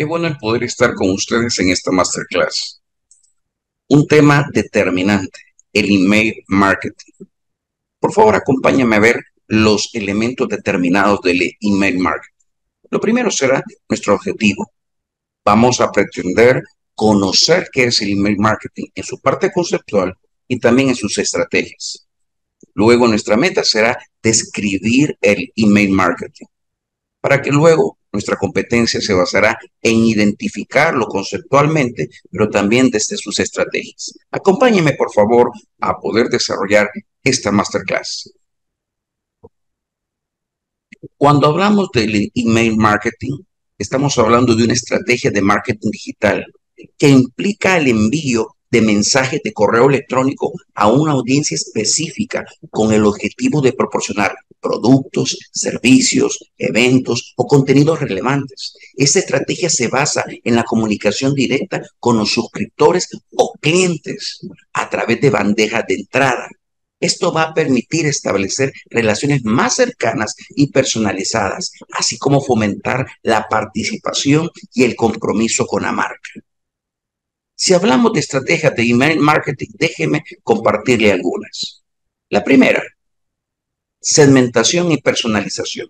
Qué bueno el poder estar con ustedes en esta masterclass. Un tema determinante, el email marketing. Por favor, acompáñame a ver los elementos determinados del email marketing. Lo primero será nuestro objetivo. Vamos a pretender conocer qué es el email marketing en su parte conceptual y también en sus estrategias. Luego nuestra meta será describir el email marketing para que luego nuestra competencia se basará en identificarlo conceptualmente, pero también desde sus estrategias. Acompáñeme, por favor, a poder desarrollar esta masterclass. Cuando hablamos del email marketing, estamos hablando de una estrategia de marketing digital que implica el envío de mensajes de correo electrónico a una audiencia específica con el objetivo de proporcionar productos, servicios, eventos o contenidos relevantes. Esta estrategia se basa en la comunicación directa con los suscriptores o clientes a través de bandejas de entrada. Esto va a permitir establecer relaciones más cercanas y personalizadas, así como fomentar la participación y el compromiso con la marca. Si hablamos de estrategias de email marketing, déjeme compartirle algunas. La primera, segmentación y personalización.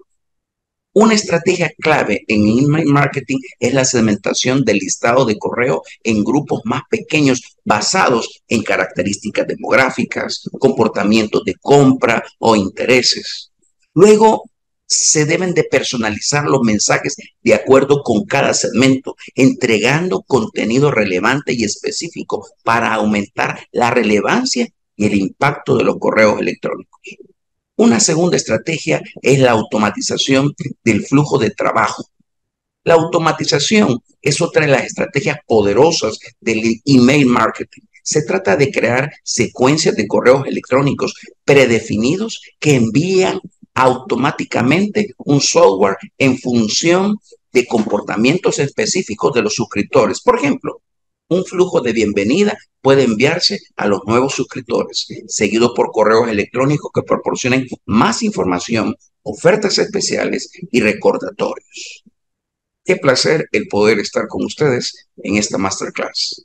Una estrategia clave en email marketing es la segmentación del listado de correo en grupos más pequeños basados en características demográficas, comportamientos de compra o intereses. Luego, se deben de personalizar los mensajes de acuerdo con cada segmento, entregando contenido relevante y específico para aumentar la relevancia y el impacto de los correos electrónicos. Una segunda estrategia es la automatización del flujo de trabajo. La automatización es otra de las estrategias poderosas del email marketing. Se trata de crear secuencias de correos electrónicos predefinidos que envían automáticamente un software en función de comportamientos específicos de los suscriptores. Por ejemplo, un flujo de bienvenida puede enviarse a los nuevos suscriptores, seguido por correos electrónicos que proporcionen más información, ofertas especiales y recordatorios. Qué placer el poder estar con ustedes en esta masterclass.